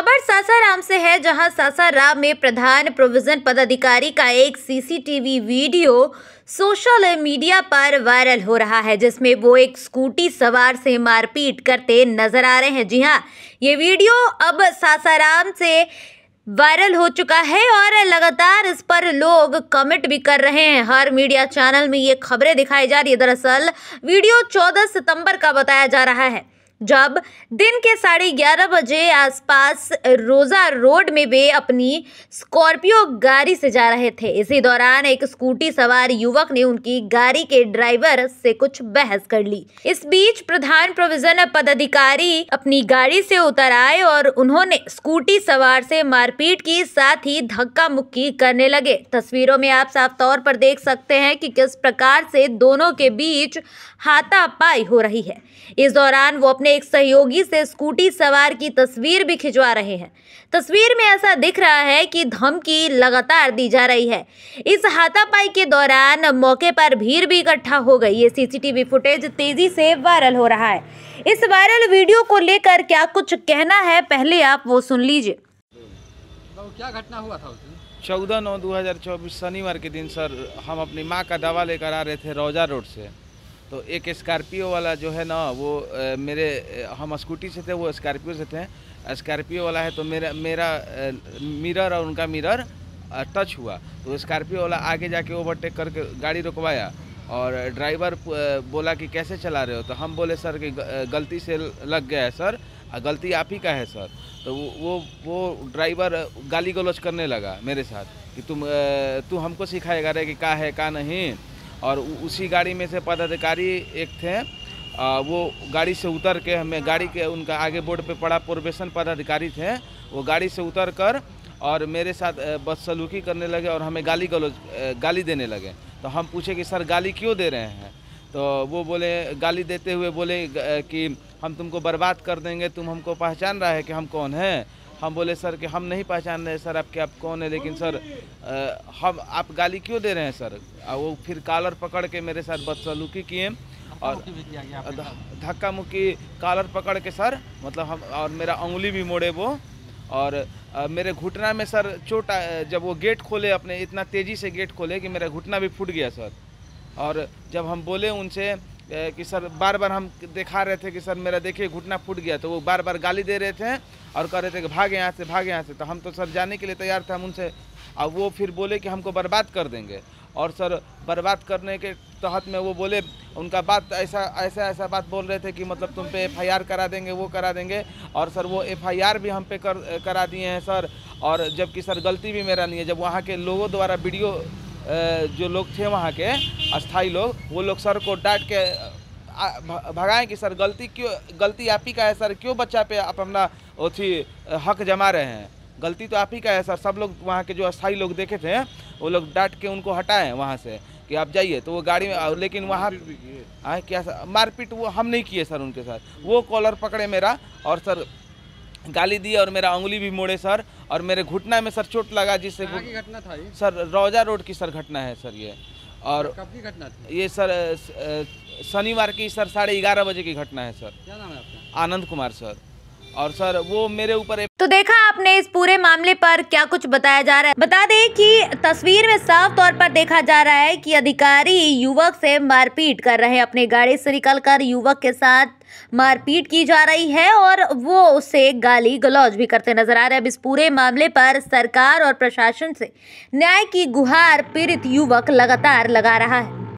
खबर सासाराम से है, जहाँ सासाराम में प्रधान प्रोविज़न पदाधिकारी का एक सीसीटीवी वीडियो सोशल मीडिया पर वायरल हो रहा है, जिसमें वो एक स्कूटी सवार से मारपीट करते नज़र आ रहे हैं। जी हाँ, ये वीडियो अब सासाराम से वायरल हो चुका है और लगातार इस पर लोग कमेंट भी कर रहे हैं। हर मीडिया चैनल में ये खबरें दिखाई जा रही है। दरअसल, वीडियो 14 सितंबर का बताया जा रहा है। जब दिन के साढ़े ग्यारह बजे आसपास रोजा रोड में वे अपनी स्कॉर्पियो गाड़ी से जा रहे थे। इसी दौरान एक स्कूटी सवार युवक ने उनकी गाड़ी के ड्राइवर से कुछ बहस कर ली। इस बीच प्रधान प्रोविज़न पदाधिकारी अपनी गाड़ी से उतर आए और उन्होंने स्कूटी सवार से मारपीट की, साथ ही धक्का मुक्की करने लगे। तस्वीरों में आप साफ़ तौर पर देख सकते हैं कि किस प्रकार से दोनों के बीच हाथापाई हो रही है। इस दौरान वो अपने एक सहयोगी से स्कूटी सवार की तस्वीर भी खिंचवा रहे हैं। तस्वीर में ऐसा दिख रहा है कि धमकी लगातार दी जा रही है। इस हाथापाई के दौरान मौके पर भीड़ भी इकट्ठा हो गई। ये सीसीटीवी फुटेज तेज़ी से वायरल हो रहा है। इस वायरल वीडियो को लेकर क्या कुछ कहना है पहले आप वो सुन लीजिए। तो क्या घटना हुआ था चौदह नौ दो हज़ार चौबीस शनिवार के दिन सर हम अपनी माँ का दवा लेकर आ रहे थे रोजा रोड से। तो एक स्कॉर्पियो वाला जो है ना वो अ, मेरे हम स्कूटी से थे वो स्कॉर्पियो से थे। स्कॉर्पियो वाला है तो मेरा मेरा अ, मिरर और उनका मिरर टच हुआ। तो स्कॉर्पियो वाला आगे जाके ओवरटेक करके गाड़ी रुकवाया और ड्राइवर बोला कि कैसे चला रहे हो? तो हम बोले सर कि गलती से लग गया है सर। गलती आप ही का है सर। तो वो वो ड्राइवर गाली गलौज करने लगा मेरे साथ कि तुम तू हमको सिखाएगा रे कि का है का नहीं। और उसी गाड़ी में से पदाधिकारी एक थे आ, वो गाड़ी से उतर के हमें गाड़ी के उनका आगे बोर्ड पे पड़ा प्रोबेशन पदाधिकारी थे वो गाड़ी से उतर कर और मेरे साथ बदसलूकी करने लगे और हमें गाली गलौज गाली देने लगे। तो हम पूछे कि सर गाली क्यों दे रहे हैं? तो वो बोले गाली देते हुए बोले कि हम तुमको बर्बाद कर देंगे तुम हमको पहचान रहा है कि हम कौन हैं। हम बोले सर कि हम नहीं पहचान रहे सर आपके आप कौन है? लेकिन सर अ, हम आप गाली क्यों दे रहे हैं सर? आ, वो फिर कॉलर पकड़ के मेरे साथ बदसलूकी किए और साथ। धक्का मुक्की कॉलर पकड़ के सर मतलब हम और मेरा उंगली भी मोड़े वो। और अ, मेरे घुटना में सर चोट जब वो गेट खोले अपने इतना तेज़ी से गेट खोले कि मेरा घुटना भी फूट गया सर। और जब हम बोले उनसे कि सर बार बार हम दिखा रहे थे कि सर, मेरा देखिए घुटना फूट गया। तो वो बार बार गाली दे रहे थे और कह रहे थे कि भागे यहाँ से, भागे यहाँ से। तो हम तो सर जाने के लिए तैयार थे, हम उनसे, अब वो फिर बोले कि हमको बर्बाद कर देंगे। और सर, बर्बाद करने के तहत में वो बोले, उनका बात ऐसा ऐसा ऐसा बात बोल रहे थे कि मतलब तुम पे एफआईआर करा देंगे, वो करा देंगे। और सर, वो एफआईआर भी हम पे कर, करा दिए हैं, सर। और जबकि सर, गलती भी मेरा नहीं है। जब वहाँ के लोगों द्वारा वीडियो जो लोग थे वहाँ के अस्थाई लोग वो लोग सर को डांट के भगाएँ कि सर गलती क्यों गलती आप ही का है सर क्यों बच्चा पे आप अपना अथी हक जमा रहे हैं? गलती तो आप ही का है सर सब लोग वहाँ के जो अस्थाई लोग देखे थे वो लोग डांट के उनको हटाएँ वहाँ से कि आप जाइए तो वो गाड़ी में और लेकिन वहाँ आए क्या सर मारपीट वो हम नहीं किए सर उनके साथ। वो कॉलर पकड़े मेरा और सर गाली दी और मेरा उंगली भी मोड़े सर और मेरे घुटना में सर चोट लगा जिससे घटना था ये? सर रौजा रोड की सर घटना है सर ये। और कब की घटना थी? ये सर शनिवार की सर साढ़े ग्यारह बजे की घटना है सर। क्या नाम है आपका? आनंद कुमार सर। और सर, वो मेरे ऊपर तो देखा आपने इस पूरे मामले पर क्या कुछ बताया जा रहा है? बता दें कि तस्वीर में साफ़ तौर पर देखा जा रहा है कि अधिकारी युवक से मारपीट कर रहे हैं। अपने गाड़ी से निकलकर युवक के साथ मारपीट की जा रही है और वो उसे गाली गलौज भी करते नज़र आ रहे हैं। अब इस पूरे मामले पर सरकार और प्रशासन से न्याय की गुहार पीड़ित युवक लगातार लगा रहा है।